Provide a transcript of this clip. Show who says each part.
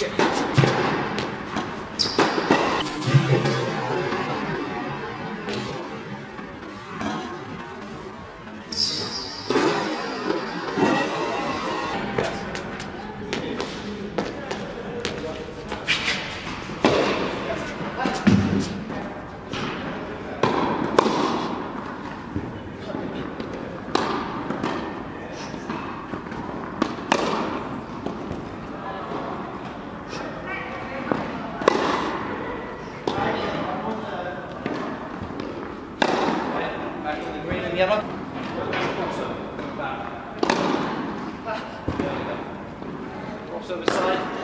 Speaker 1: Get it. Yarabbim. Cross over side.